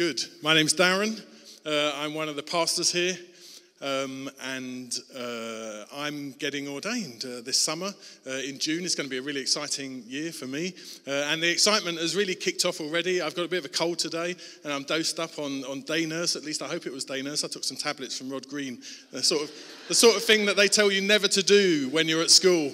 Good. My name's Darren. Uh, I'm one of the pastors here. Um, and uh, I'm getting ordained uh, this summer uh, in June. It's going to be a really exciting year for me. Uh, and the excitement has really kicked off already. I've got a bit of a cold today, and I'm dosed up on, on day nurse. At least I hope it was day nurse. I took some tablets from Rod Green, the sort of, the sort of thing that they tell you never to do when you're at school.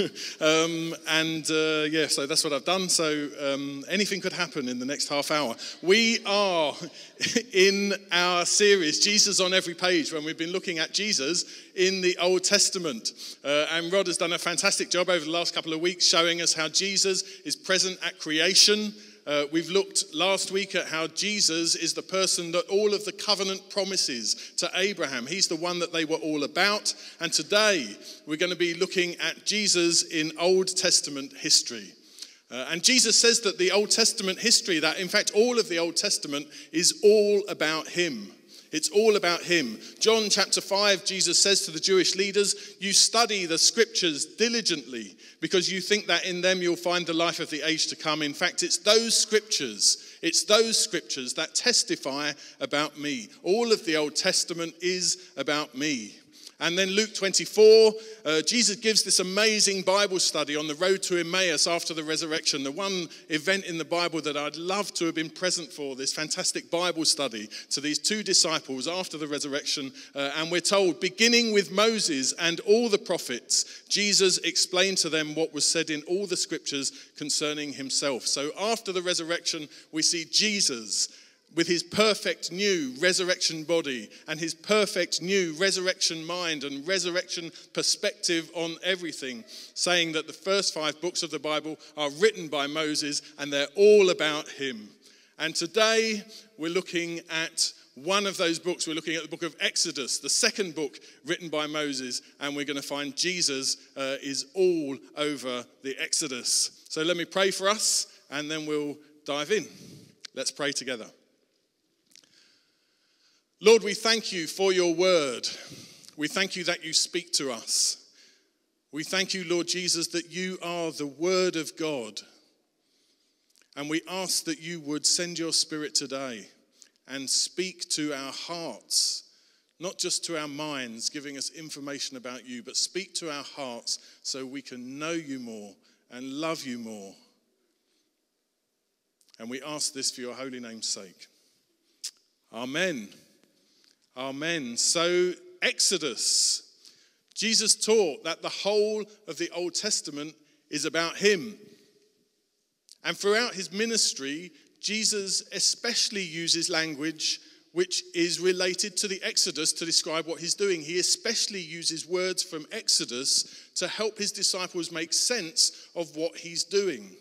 um, and uh, yeah, so that's what I've done. So um, anything could happen in the next half hour. We are in our series, Jesus on Every Page, when we've been been looking at Jesus in the Old Testament. Uh, and Rod has done a fantastic job over the last couple of weeks showing us how Jesus is present at creation. Uh, we've looked last week at how Jesus is the person that all of the covenant promises to Abraham. He's the one that they were all about. And today we're going to be looking at Jesus in Old Testament history. Uh, and Jesus says that the Old Testament history, that in fact all of the Old Testament is all about him. It's all about him. John chapter 5, Jesus says to the Jewish leaders, You study the scriptures diligently because you think that in them you'll find the life of the age to come. In fact, it's those scriptures, it's those scriptures that testify about me. All of the Old Testament is about me. And then Luke 24, uh, Jesus gives this amazing Bible study on the road to Emmaus after the resurrection. The one event in the Bible that I'd love to have been present for, this fantastic Bible study to these two disciples after the resurrection. Uh, and we're told, beginning with Moses and all the prophets, Jesus explained to them what was said in all the scriptures concerning himself. So after the resurrection, we see Jesus with his perfect new resurrection body and his perfect new resurrection mind and resurrection perspective on everything, saying that the first five books of the Bible are written by Moses and they're all about him. And today we're looking at one of those books. We're looking at the book of Exodus, the second book written by Moses, and we're going to find Jesus uh, is all over the Exodus. So let me pray for us and then we'll dive in. Let's pray together. Lord, we thank you for your word. We thank you that you speak to us. We thank you, Lord Jesus, that you are the word of God. And we ask that you would send your spirit today and speak to our hearts, not just to our minds, giving us information about you, but speak to our hearts so we can know you more and love you more. And we ask this for your holy name's sake. Amen. Amen. So, Exodus. Jesus taught that the whole of the Old Testament is about him. And throughout his ministry, Jesus especially uses language which is related to the Exodus to describe what he's doing. He especially uses words from Exodus to help his disciples make sense of what he's doing.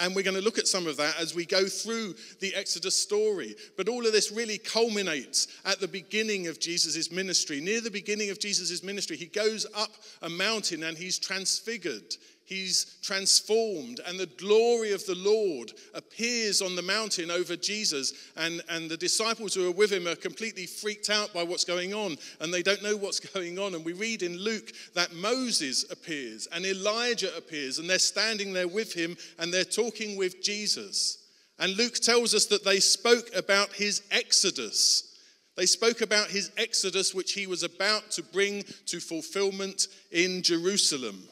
And we're going to look at some of that as we go through the Exodus story. But all of this really culminates at the beginning of Jesus' ministry. Near the beginning of Jesus' ministry, he goes up a mountain and he's transfigured he's transformed, and the glory of the Lord appears on the mountain over Jesus. And, and the disciples who are with him are completely freaked out by what's going on, and they don't know what's going on. And we read in Luke that Moses appears and Elijah appears, and they're standing there with him and they're talking with Jesus. And Luke tells us that they spoke about his exodus. They spoke about his exodus, which he was about to bring to fulfillment in Jerusalem.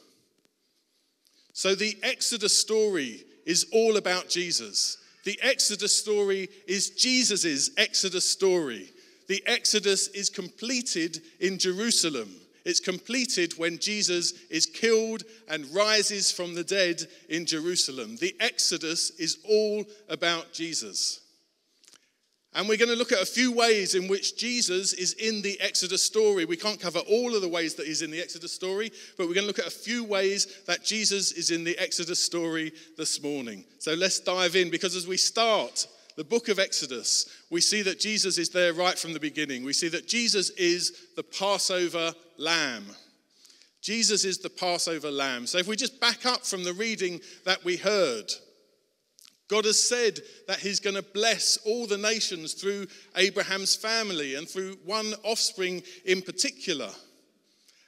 So the Exodus story is all about Jesus. The Exodus story is Jesus' Exodus story. The Exodus is completed in Jerusalem. It's completed when Jesus is killed and rises from the dead in Jerusalem. The Exodus is all about Jesus. And we're going to look at a few ways in which Jesus is in the Exodus story. We can't cover all of the ways that he's in the Exodus story, but we're going to look at a few ways that Jesus is in the Exodus story this morning. So let's dive in because as we start the book of Exodus, we see that Jesus is there right from the beginning. We see that Jesus is the Passover lamb. Jesus is the Passover lamb. So if we just back up from the reading that we heard, God has said that He's going to bless all the nations through Abraham's family and through one offspring in particular.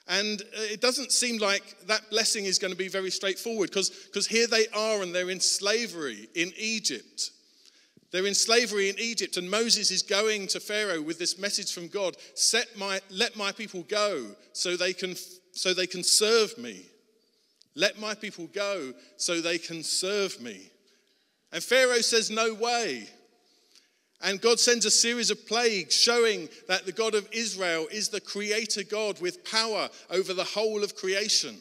And uh, it doesn't seem like that blessing is going to be very straightforward because here they are and they're in slavery in Egypt. They're in slavery in Egypt, and Moses is going to Pharaoh with this message from God Set my, Let my people go so they, can, so they can serve me. Let my people go so they can serve me. And Pharaoh says, No way. And God sends a series of plagues showing that the God of Israel is the creator God with power over the whole of creation.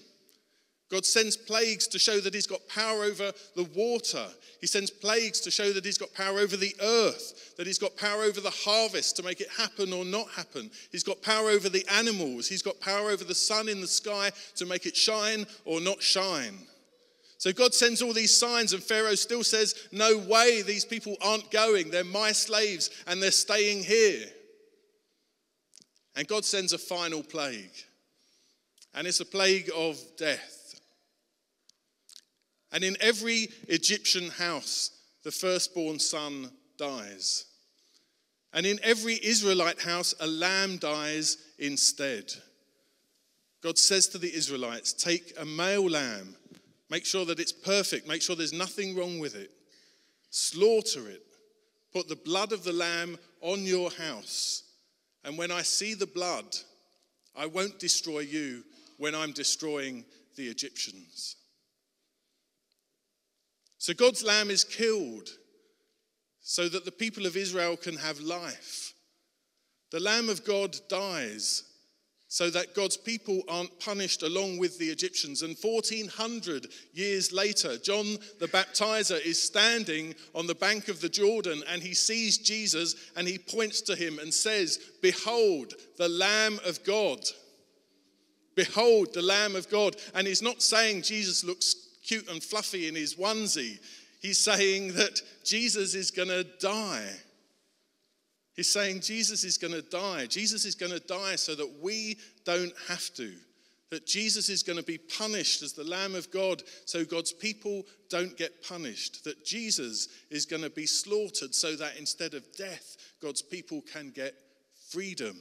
God sends plagues to show that He's got power over the water. He sends plagues to show that He's got power over the earth, that He's got power over the harvest to make it happen or not happen. He's got power over the animals. He's got power over the sun in the sky to make it shine or not shine. So God sends all these signs, and Pharaoh still says, No way, these people aren't going. They're my slaves and they're staying here. And God sends a final plague, and it's a plague of death. And in every Egyptian house, the firstborn son dies. And in every Israelite house, a lamb dies instead. God says to the Israelites, Take a male lamb, make sure that it's perfect, make sure there's nothing wrong with it, slaughter it, put the blood of the lamb on your house. And when I see the blood, I won't destroy you when I'm destroying the Egyptians. So God's lamb is killed so that the people of Israel can have life. The lamb of God dies so that God's people aren't punished along with the Egyptians. And 1400 years later, John the baptizer is standing on the bank of the Jordan and he sees Jesus and he points to him and says, Behold, the Lamb of God. Behold, the Lamb of God. And he's not saying Jesus looks cute and fluffy in his onesie. He's saying that Jesus is going to die. He's saying Jesus is going to die. Jesus is going to die so that we don't have to. That Jesus is going to be punished as the Lamb of God so God's people don't get punished. That Jesus is going to be slaughtered so that instead of death, God's people can get freedom.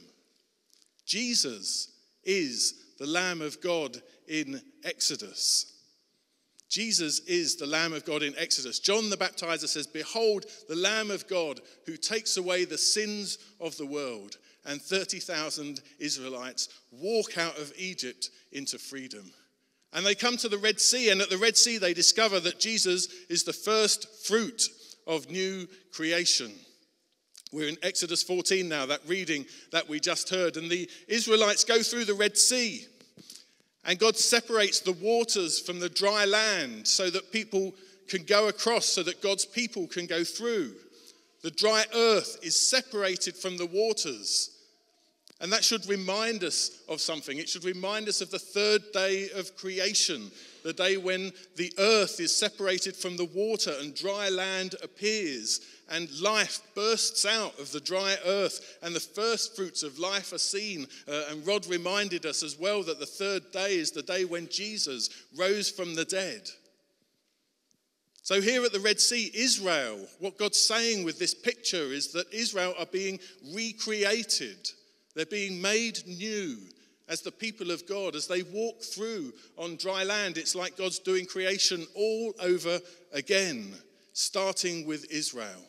Jesus is the Lamb of God in Exodus. Jesus is the Lamb of God in Exodus. John the Baptizer says, Behold, the Lamb of God who takes away the sins of the world. And 30,000 Israelites walk out of Egypt into freedom. And they come to the Red Sea, and at the Red Sea, they discover that Jesus is the first fruit of new creation. We're in Exodus 14 now, that reading that we just heard. And the Israelites go through the Red Sea. And God separates the waters from the dry land so that people can go across, so that God's people can go through. The dry earth is separated from the waters. And that should remind us of something. It should remind us of the third day of creation, the day when the earth is separated from the water and dry land appears and life bursts out of the dry earth, and the first fruits of life are seen. Uh, and Rod reminded us as well that the third day is the day when Jesus rose from the dead. So, here at the Red Sea, Israel, what God's saying with this picture is that Israel are being recreated. They're being made new as the people of God. As they walk through on dry land, it's like God's doing creation all over again, starting with Israel.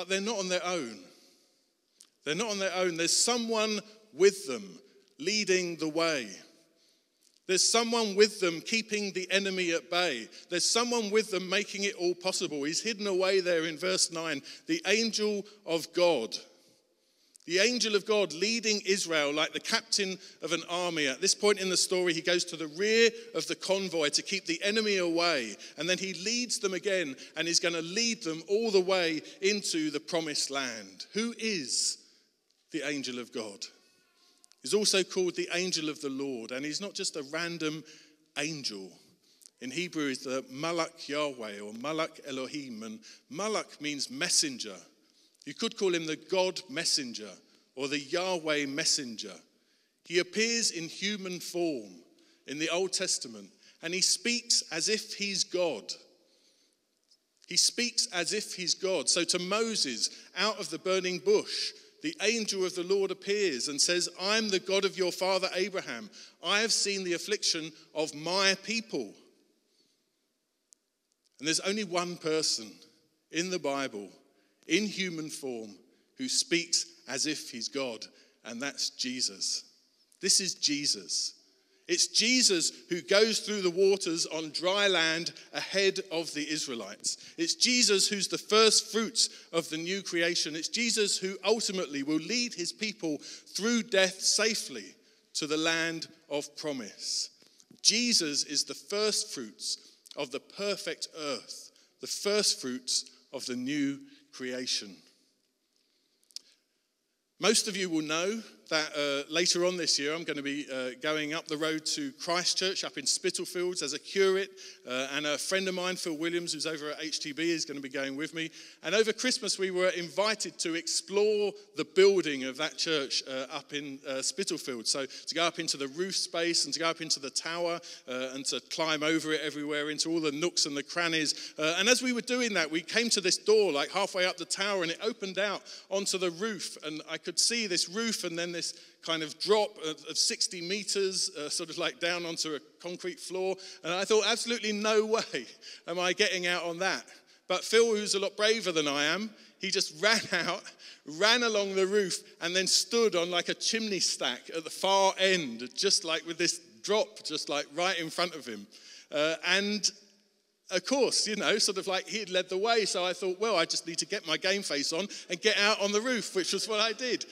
But they're not on their own. They're not on their own. There's someone with them leading the way. There's someone with them keeping the enemy at bay. There's someone with them making it all possible. He's hidden away there in verse 9, the angel of God the angel of God leading Israel like the captain of an army. At this point in the story, he goes to the rear of the convoy to keep the enemy away. And then he leads them again and he's going to lead them all the way into the promised land. Who is the angel of God? He's also called the angel of the Lord. And he's not just a random angel. In Hebrew, is the Malak Yahweh or Malak Elohim. And Malak means messenger. You could call him the God messenger or the Yahweh messenger. He appears in human form in the Old Testament and he speaks as if he's God. He speaks as if he's God. So to Moses, out of the burning bush, the angel of the Lord appears and says, I'm the God of your father Abraham. I have seen the affliction of my people. And there's only one person in the Bible, in human form, who speaks as if he's God, and that's Jesus. This is Jesus. It's Jesus who goes through the waters on dry land ahead of the Israelites. It's Jesus who's the first fruits of the new creation. It's Jesus who ultimately will lead his people through death safely to the land of promise. Jesus is the first fruits of the perfect earth, the first fruits of the new creation. Most of you will know that uh, later on this year I'm going to be uh, going up the road to Christchurch up in Spitalfields as a curate, uh, and a friend of mine, Phil Williams, who's over at HTB, is going to be going with me. And over Christmas, we were invited to explore the building of that church uh, up in uh, Spitalfields. So to go up into the roof space and to go up into the tower uh, and to climb over it everywhere into all the nooks and the crannies. and as we were doing that, we came to this door like halfway up the tower, and it opened out onto the roof, and I could see this roof and then this kind of drop of, of 60 meters, uh, sort of like down onto a concrete floor. And I thought, absolutely no way am I getting out on that. But Phil, who's a lot braver than I am, he just ran out, ran along the roof, and then stood on like a chimney stack at the far end, just like with this drop, just like right in front of him. Uh, and of course, you know, sort of like he'd led the way. So I thought, well, I just need to get my game face on and get out on the roof, which was what I did.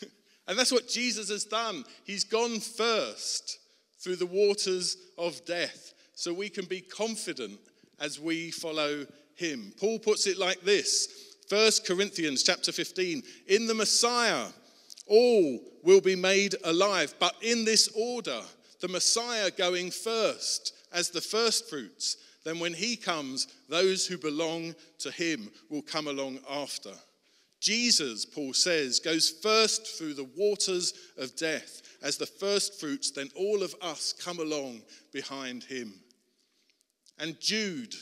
and that's what Jesus has done. He's gone first through the waters of death so we can be confident as we follow him. Paul puts it like this 1 Corinthians chapter 15 In the Messiah, all will be made alive, but in this order the Messiah going first as the firstfruits then when he comes, those who belong to him will come along after. Jesus, Paul says, goes first through the waters of death as the first fruits, then all of us come along behind him. And Jude,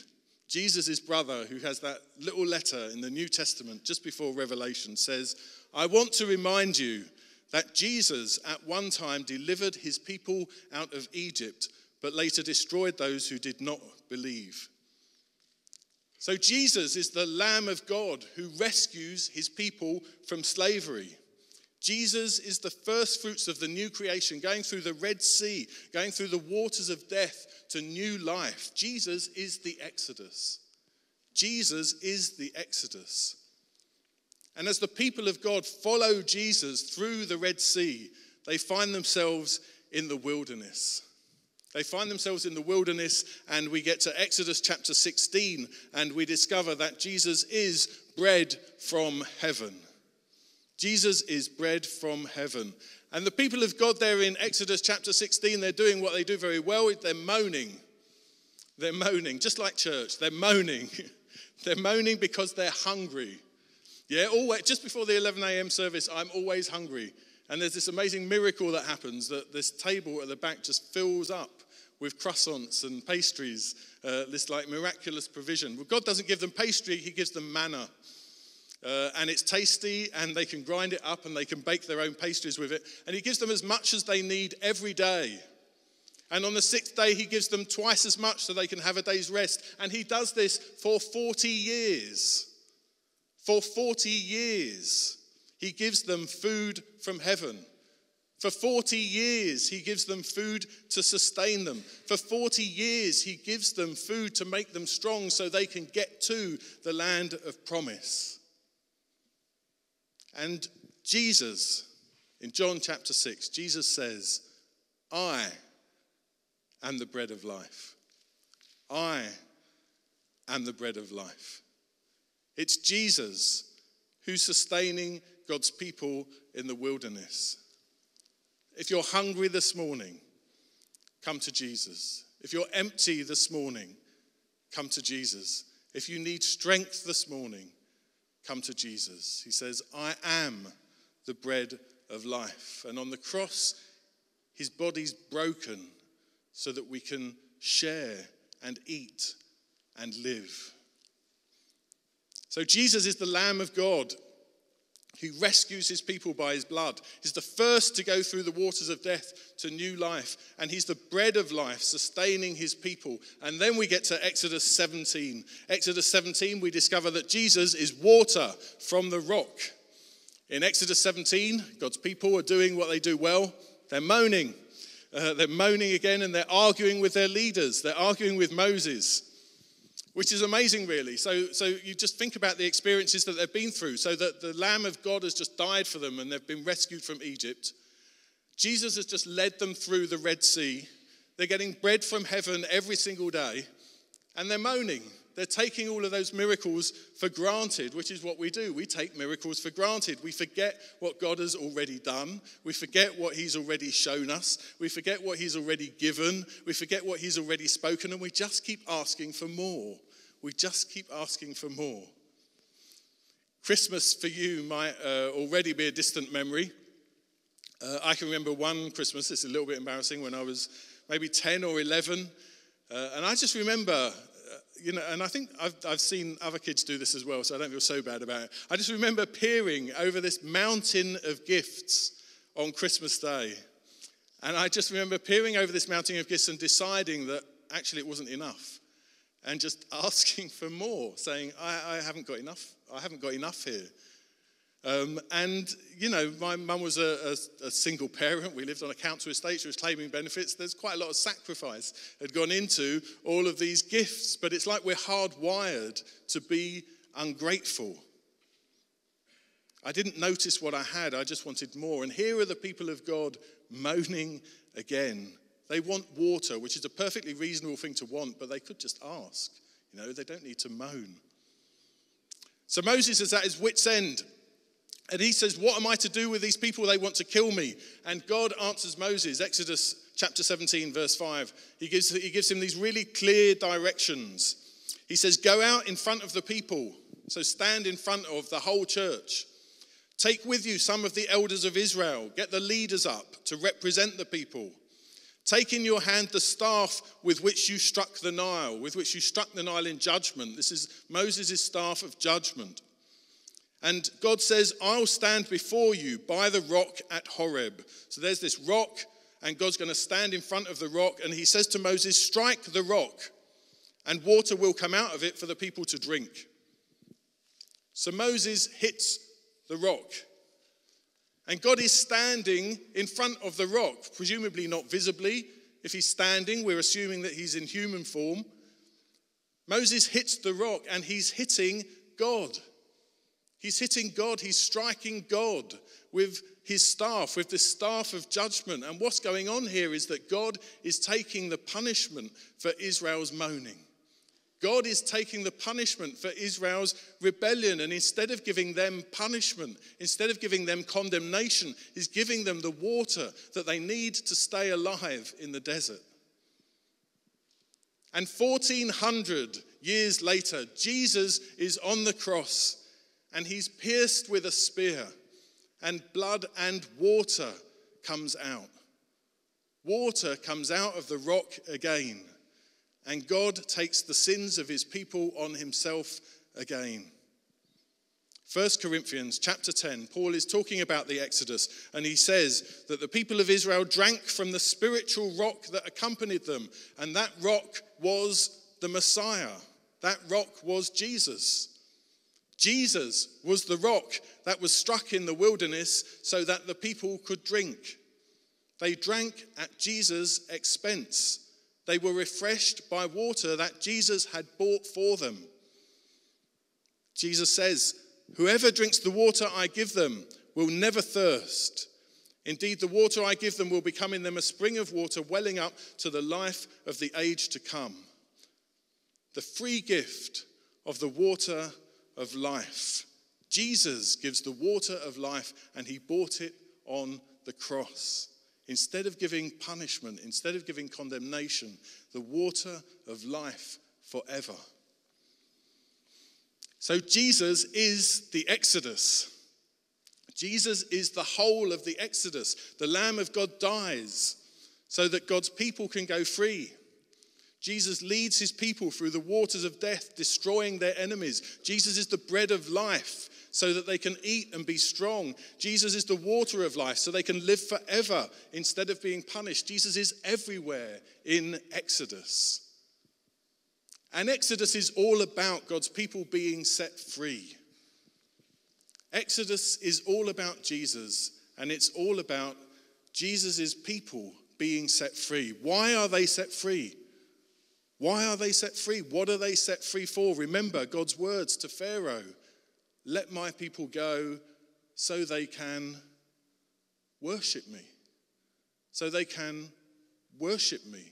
Jesus' brother, who has that little letter in the New Testament just before Revelation, says, I want to remind you that Jesus at one time delivered his people out of Egypt but later destroyed those who did not believe. So, Jesus is the Lamb of God who rescues his people from slavery. Jesus is the first fruits of the new creation, going through the Red Sea, going through the waters of death to new life. Jesus is the Exodus. Jesus is the Exodus. And as the people of God follow Jesus through the Red Sea, they find themselves in the wilderness. They find themselves in the wilderness, and we get to Exodus chapter 16, and we discover that Jesus is bread from heaven. Jesus is bread from heaven. And the people of God there in Exodus chapter 16, they're doing what they do very well. They're moaning. They're moaning, just like church. They're moaning. they're moaning because they're hungry. Yeah, always, just before the 11 a.m. service, I'm always hungry. And there's this amazing miracle that happens that this table at the back just fills up with croissants and pastries, uh, this like miraculous provision. Well, God doesn't give them pastry, He gives them manna. Uh, and it's tasty, and they can grind it up and they can bake their own pastries with it. And He gives them as much as they need every day. And on the sixth day, He gives them twice as much so they can have a day's rest. And He does this for 40 years. For 40 years, He gives them food from heaven. For 40 years, he gives them food to sustain them. For 40 years, he gives them food to make them strong so they can get to the land of promise. And Jesus, in John chapter 6, Jesus says, I am the bread of life. I am the bread of life. It's Jesus who's sustaining God's people in the wilderness. If you're hungry this morning, come to Jesus. If you're empty this morning, come to Jesus. If you need strength this morning, come to Jesus. He says, I am the bread of life. And on the cross, his body's broken so that we can share and eat and live. So Jesus is the Lamb of God He rescues his people by his blood. He's the first to go through the waters of death to new life. And he's the bread of life, sustaining his people. And then we get to Exodus 17. Exodus 17, we discover that Jesus is water from the rock. In Exodus 17, God's people are doing what they do well they're moaning. Uh, they're moaning again and they're arguing with their leaders. They're arguing with Moses which is amazing, really. So, so you just think about the experiences that they've been through. So that the Lamb of God has just died for them and they've been rescued from Egypt. Jesus has just led them through the Red Sea. They're getting bread from heaven every single day and they're moaning. They're taking all of those miracles for granted, which is what we do. We take miracles for granted. We forget what God has already done. We forget what He's already shown us. We forget what He's already given. We forget what He's already spoken, and we just keep asking for more. We just keep asking for more. Christmas for you might uh, already be a distant memory. Uh, I can remember one Christmas, it's a little bit embarrassing, when I was maybe 10 or 11. Uh, and I just remember you know, and I think I've, I've seen other kids do this as well, so I don't feel so bad about it. I just remember peering over this mountain of gifts on Christmas Day. And I just remember peering over this mountain of gifts and deciding that actually it wasn't enough. And just asking for more, saying, I, I haven't got enough. I haven't got enough here. Um, and, you know, my mum was a, a, a, single parent. We lived on a council estate. She was claiming benefits. There's quite a lot of sacrifice had gone into all of these gifts. But it's like we're hardwired to be ungrateful. I didn't notice what I had. I just wanted more. And here are the people of God moaning again. They want water, which is a perfectly reasonable thing to want, but they could just ask. You know, they don't need to moan. So Moses is at his wits' end. And he says, What am I to do with these people? They want to kill me. And God answers Moses, Exodus chapter 17, verse 5. He gives, he gives him these really clear directions. He says, Go out in front of the people. So stand in front of the whole church. Take with you some of the elders of Israel. Get the leaders up to represent the people. Take in your hand the staff with which you struck the Nile, with which you struck the Nile in judgment. This is Moses' staff of judgment. And God says, I'll stand before you by the rock at Horeb. So there's this rock, and God's going to stand in front of the rock. And he says to Moses, Strike the rock, and water will come out of it for the people to drink. So Moses hits the rock. And God is standing in front of the rock, presumably not visibly. If he's standing, we're assuming that he's in human form. Moses hits the rock and he's hitting God. He's hitting God, he's striking God with his staff, with the staff of judgment. And what's going on here is that God is taking the punishment for Israel's moaning. God is taking the punishment for Israel's rebellion, and instead of giving them punishment, instead of giving them condemnation, He's giving them the water that they need to stay alive in the desert. And 1400 years later, Jesus is on the cross and he's pierced with a spear, and blood and water comes out. Water comes out of the rock again, and God takes the sins of his people on himself again. 1 Corinthians chapter 10, Paul is talking about the Exodus, and he says that the people of Israel drank from the spiritual rock that accompanied them, and that rock was the Messiah. That rock was Jesus. Jesus was the rock that was struck in the wilderness so that the people could drink. They drank at Jesus' expense. They were refreshed by water that Jesus had bought for them. Jesus says, Whoever drinks the water I give them will never thirst. Indeed, the water I give them will become in them a spring of water welling up to the life of the age to come. The free gift of the water of life. Jesus gives the water of life, and he bought it on the cross. Instead of giving punishment, instead of giving condemnation, the water of life forever. So Jesus is the Exodus. Jesus is the whole of the Exodus. The Lamb of God dies so that God's people can go free. Jesus leads his people through the waters of death, destroying their enemies. Jesus is the bread of life so that they can eat and be strong. Jesus is the water of life so they can live forever instead of being punished. Jesus is everywhere in Exodus. And Exodus is all about God's people being set free. Exodus is all about Jesus, and it's all about Jesus' people being set free. Why are they set free? Why are they set free? What are they set free for? Remember God's words to Pharaoh let my people go so they can worship me. So they can worship me.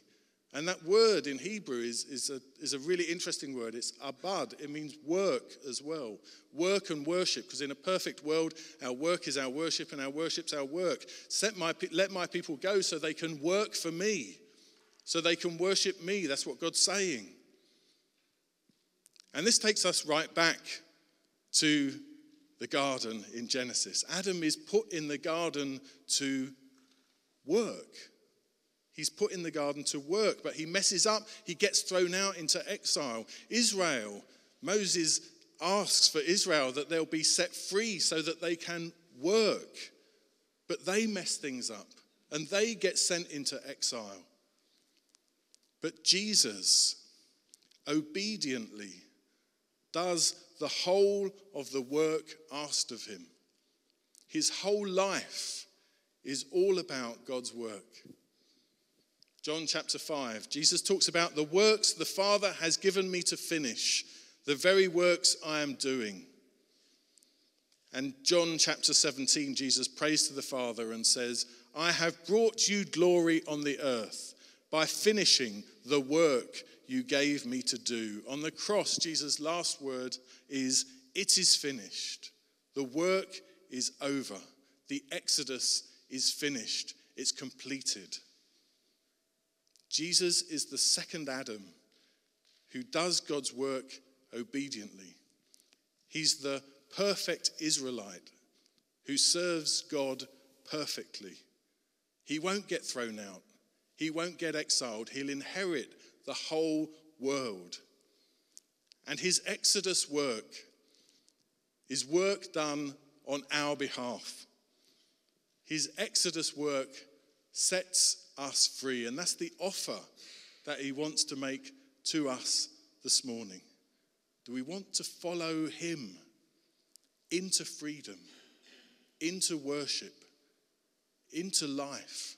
And that word in Hebrew is, is, a, is a really interesting word. It's abad. It means work as well. Work and worship, because in a perfect world, our work is our worship and our worship's our work. Set my, let my people go so they can work for me, so they can worship me. That's what God's saying. And this takes us right back to the garden in Genesis. Adam is put in the garden to work. He's put in the garden to work, but he messes up. He gets thrown out into exile. Israel, Moses asks for Israel that they'll be set free so that they can work. But they mess things up and they get sent into exile. But Jesus obediently does the whole of the work asked of him. His whole life is all about God's work. John chapter 5, Jesus talks about the works the Father has given me to finish, the very works I am doing. And John chapter 17, Jesus prays to the Father and says, I have brought you glory on the earth by finishing the work you gave me to do. On the cross, Jesus' last word is, It is finished. The work is over. The exodus is finished. It's completed. Jesus is the second Adam who does God's work obediently. He's the perfect Israelite who serves God perfectly. He won't get thrown out, he won't get exiled. He'll inherit the whole world. And his Exodus work is work done on our behalf. His Exodus work sets us free. And that's the offer that he wants to make to us this morning. Do we want to follow him into freedom, into worship, into life?